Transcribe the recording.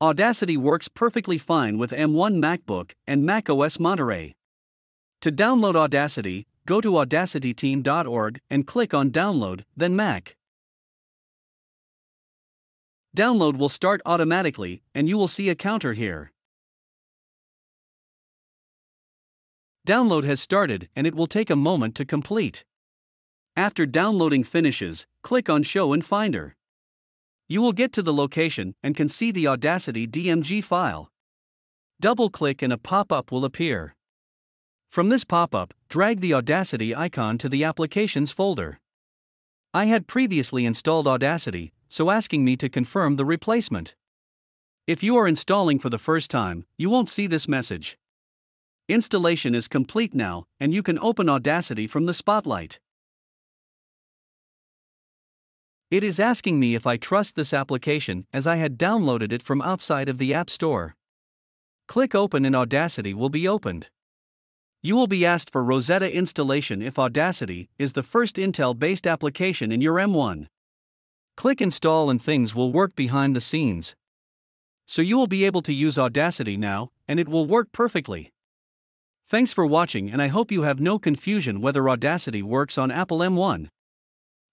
Audacity works perfectly fine with M1 MacBook and macOS Monterey. To download Audacity, go to audacityteam.org and click on Download, then Mac. Download will start automatically, and you will see a counter here. Download has started and it will take a moment to complete. After downloading finishes, click on Show in Finder. You will get to the location and can see the Audacity DMG file. Double click and a pop up will appear. From this pop up, drag the Audacity icon to the Applications folder. I had previously installed Audacity, so asking me to confirm the replacement. If you are installing for the first time, you won't see this message. Installation is complete now, and you can open Audacity from the Spotlight. It is asking me if I trust this application as I had downloaded it from outside of the App Store. Click Open and Audacity will be opened. You will be asked for Rosetta installation if Audacity is the first Intel based application in your M1. Click Install and things will work behind the scenes. So you will be able to use Audacity now, and it will work perfectly. Thanks for watching, and I hope you have no confusion whether Audacity works on Apple M1.